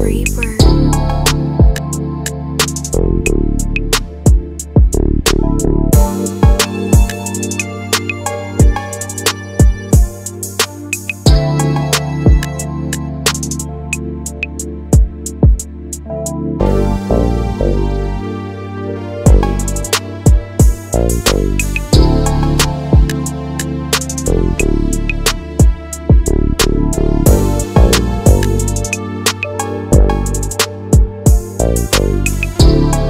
Reaper. Adam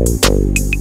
Adam